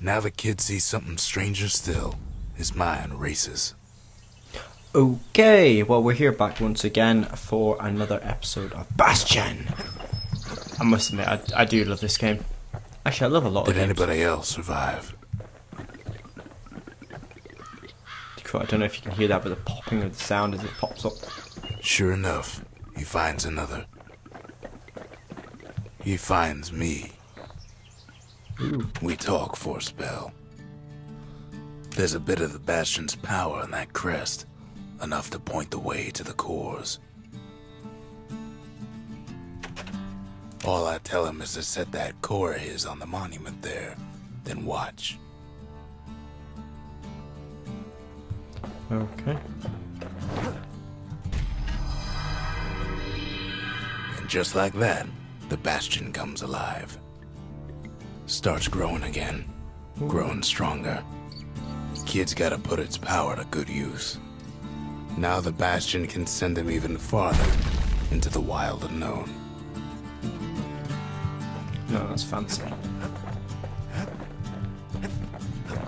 Now the kid sees something stranger still. His mind races. Okay, well, we're here back once again for another episode of Bastion. I must admit, I, I do love this game. Actually, I love a lot Did of games. anybody else survive? I don't know if you can hear that, but the popping of the sound as it pops up. Sure enough, he finds another. He finds me. We talk for a spell. There's a bit of the Bastion's power in that crest, enough to point the way to the cores. All I tell him is to set that core of his on the monument there, then watch. Okay. And just like that, the Bastion comes alive. Starts growing again, growing stronger. Kid's gotta put its power to good use. Now the Bastion can send him even farther into the wild unknown. No, that's fancy.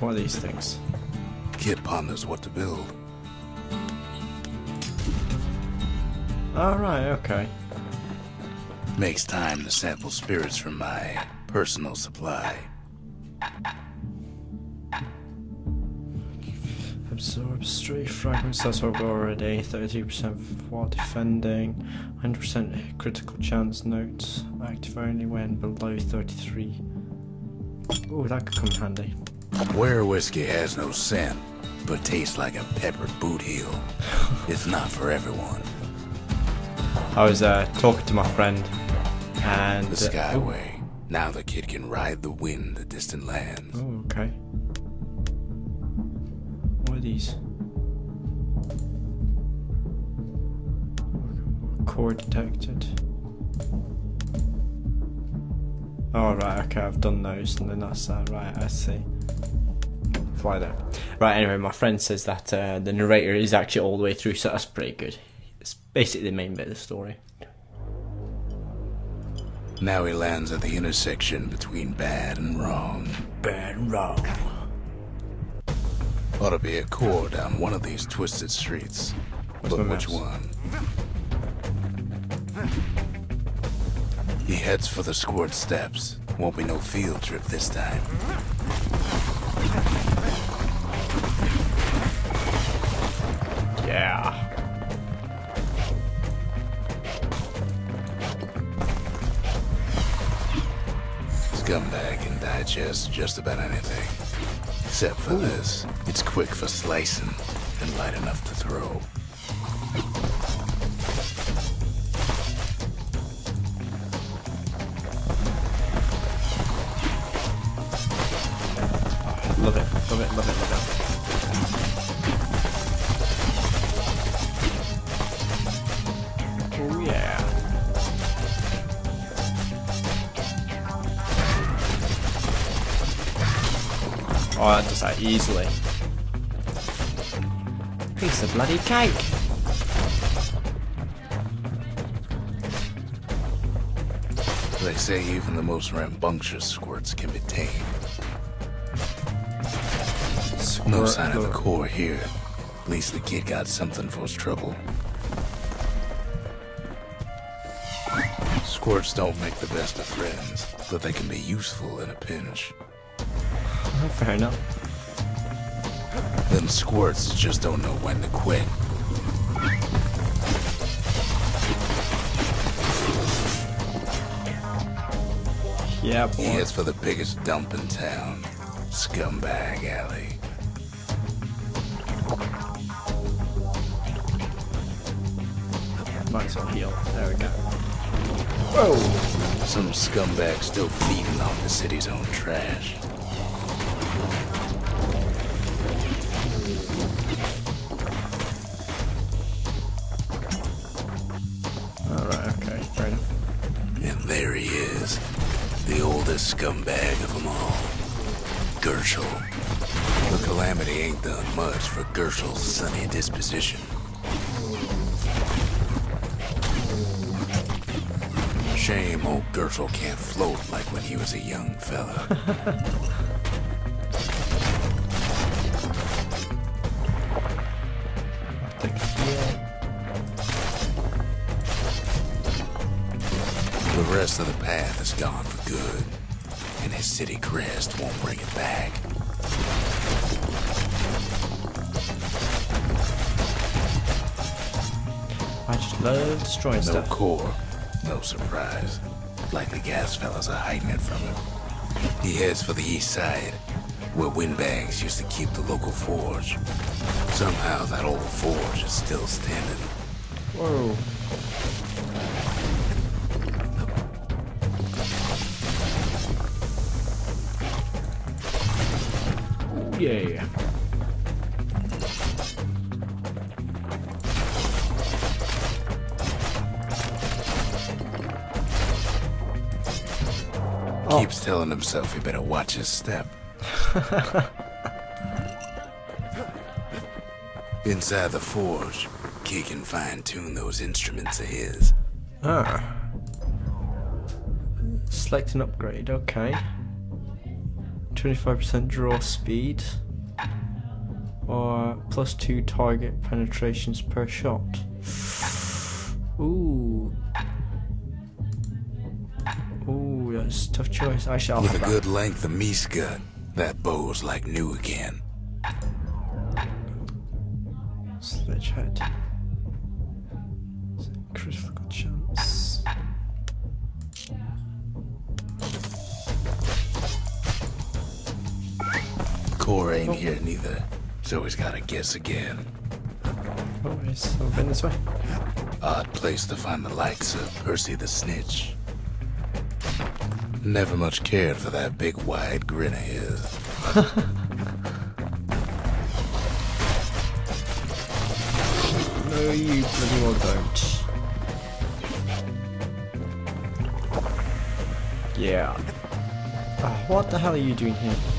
What are these things? Kid ponders what to build. Ah, Alright, okay. Makes time to sample spirits from my personal supply. Absorb stray fragments, that's what we've got already. 32% while defending, 100% critical chance notes, active only when below 33. Oh, that could come in handy. Werewhiskey has no scent, but tastes like a peppered boot heel, it's not for everyone. I was uh, talking to my friend, and. The uh, Skyway. Now the kid can ride the wind to distant lands. Oh, okay. What are these? Core detected. Oh, right, okay, I've done those, and then that's that, right, I see. Why there? Right, anyway, my friend says that uh, the narrator is actually all the way through, so that's pretty good. It's basically the main bit of the story. Now he lands at the intersection between bad and wrong. Bad and wrong. Ought to be a core down one of these twisted streets. Where's but which one? He heads for the squirt steps. Won't be no field trip this time. Yeah. Digest just about anything. Except for this. It's quick for slicing and light enough to throw. Love it, love it, love it, love That does that easily. Piece of bloody cake. They say even the most rambunctious squirts can be tamed. No sign of the lure. core here. At least the kid got something for his trouble. Squirts don't make the best of friends, but they can be useful in a pinch. Fair enough. Them squirts just don't know when to quit. Yeah, He boy. heads for the biggest dump in town, Scumbag Alley. Might as well heal. There we go. Whoa! Some scumbag still feeding off the city's own trash. scumbag of them all. Gershel. The Calamity ain't done much for Gershel's sunny disposition. Shame old Gershel can't float like when he was a young fella. the rest of the path is gone for good his city crest won't bring it back. I just love destroying No stuff. core, no surprise. Likely gas fellas are hiding it from him. He heads for the east side, where windbags used to keep the local forge. Somehow that old forge is still standing. Whoa. Ooh, Yeah. Oh. Keeps telling himself he better watch his step. Inside the forge, Key can fine tune those instruments of his. Ah. Select an upgrade, okay. 25% draw speed. Or plus 2 target penetrations per shot. Ooh. Ooh, that's a tough choice. I'll With a have that. good length of Miska, that bow's like new again. Sledge Here neither, so he's gotta guess again. Oh, it's I've been this way. Odd place to find the likes of Percy the Snitch. Never much cared for that big wide grin of his. No, you bloody well don't. Yeah. Oh, what the hell are you doing here?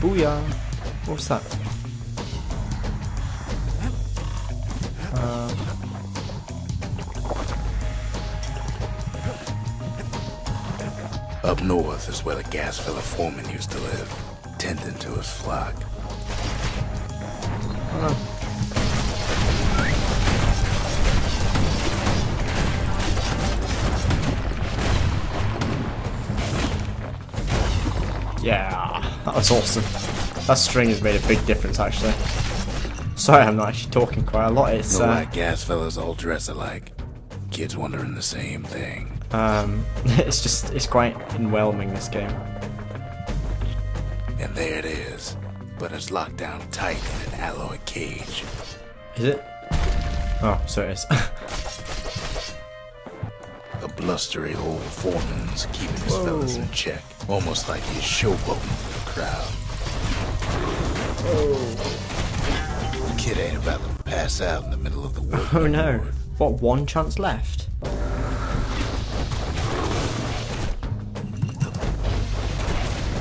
Booyah! What's that? Uh, Up north is where the gas fella foreman used to live, tending to his flock. oh no. Yeah, that was awesome. That string has made a big difference actually. Sorry, I'm not actually talking quite a lot. It's No uh, like gas fellas all dress alike. Kids wondering the same thing. Um, it's just it's quite overwhelming this game. And there it is. But it's locked down tight in an alloy cage. Is it? Oh, so it is. A blustery old foreman's keeping his fellas in check. Almost like he's showboating for the. The kid ain't about to pass out in the middle of the work. oh no! What one chance left?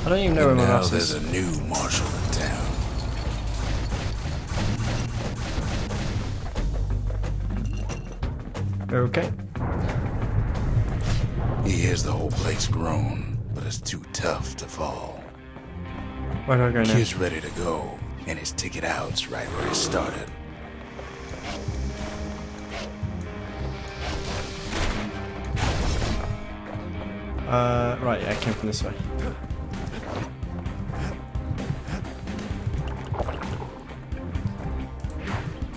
I don't even know where my now mouse there's a new marshal in town. Okay. He hears the whole place groan, but it's too tough to fall. Where do I go now? Ready to go, and his ticket out's right where he started. Uh, right, yeah, I came from this way.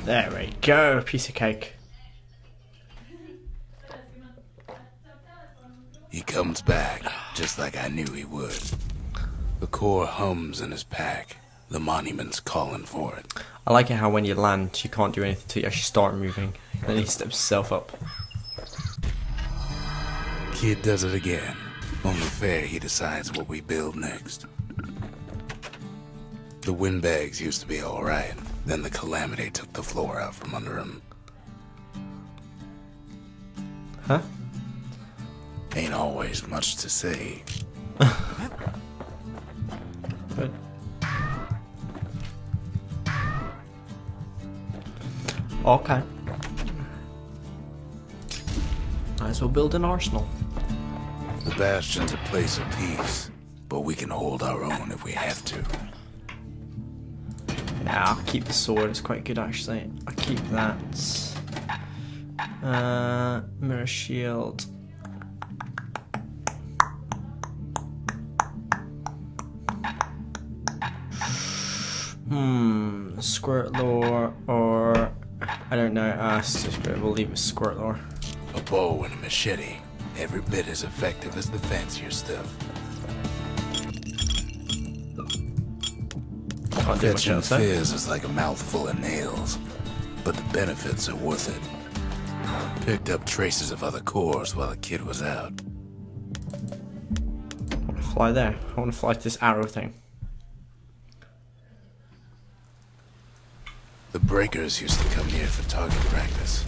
There we go, piece of cake. He comes back, just like I knew he would. The core hums in his pack. The monument's calling for it. I like it how when you land, you can't do anything until you actually start moving. Then he steps himself up. Kid does it again. Only fair he decides what we build next. The windbags used to be alright. Then the calamity took the floor out from under him. Huh? Ain't always much to say. okay. Might as well build an arsenal. The Bastion's a place of peace, but we can hold our own if we have to. Yeah, I'll keep the sword. It's quite good actually. I'll keep that. Uh, mirror shield. Hmm, squirt lore or I don't know. Uh, we'll leave it Squirtlore. A bow and a machete, every bit as effective as the fancier stuff. Can't do much Fetching else, eh? is like a mouthful of nails, but the benefits are worth it. Picked up traces of other cores while the kid was out. I want to fly there. I want to fly to this arrow thing. The breakers used to come here for target practice.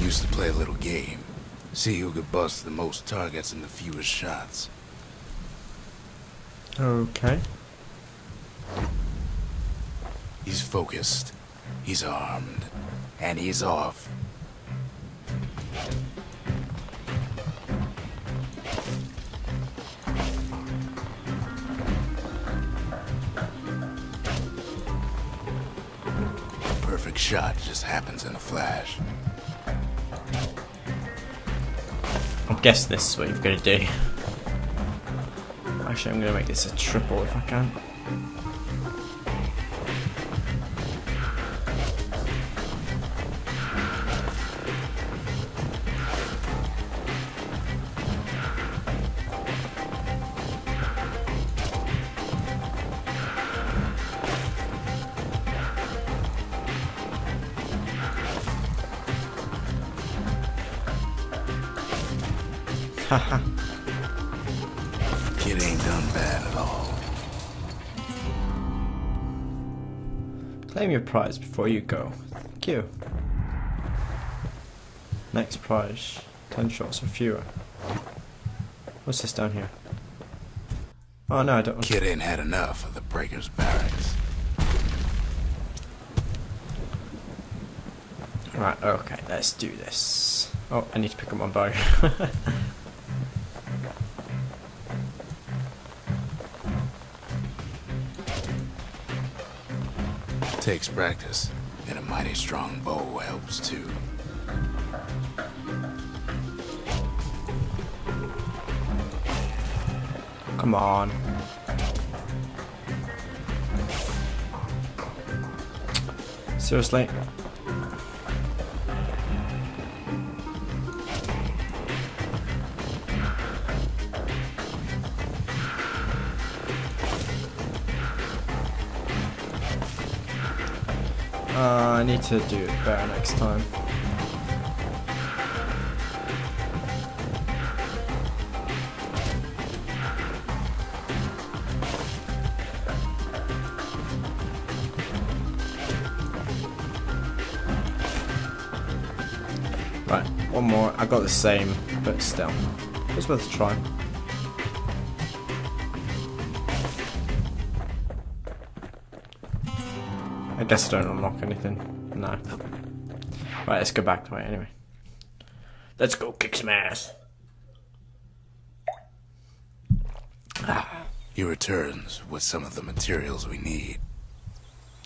Used to play a little game. See who could bust the most targets and the fewest shots. Okay. He's focused. He's armed. And he's off. Perfect shot just happens in a flash. I guess this is what you've got to do. Actually, I'm going to make this a triple if I can. Kid ain't done bad at all. Claim your prize before you go. Thank you. Next prize. 10 shots or fewer. What's this down here? Oh no, I don't Kid ain't had enough of the breakers barracks. Right, okay, let's do this. Oh, I need to pick up my bow. Takes practice, and a mighty strong bow helps too. Come on. Seriously? I need to do it better next time. Right, one more. I got the same, but still. It's worth a try. Guess I don't unlock anything. No. Right, let's go back to it anyway. Let's go kick some ass. He returns with some of the materials we need.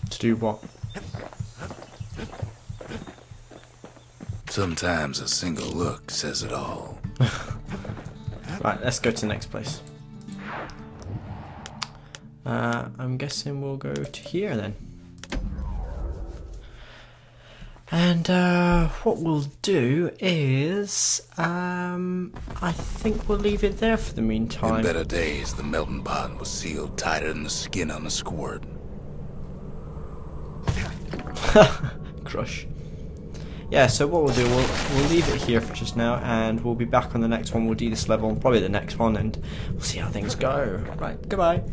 To do what? Sometimes a single look says it all. Right, let's go to the next place. Uh, I'm guessing we'll go to here then. And uh, what we'll do is, um, I think we'll leave it there for the meantime. In better days, the melting pot was sealed tighter than the skin on a squirt. Crush. Yeah, so what we'll do, we'll, we'll leave it here for just now, and we'll be back on the next one. We'll do this level, probably the next one, and we'll see how things go. Right, goodbye.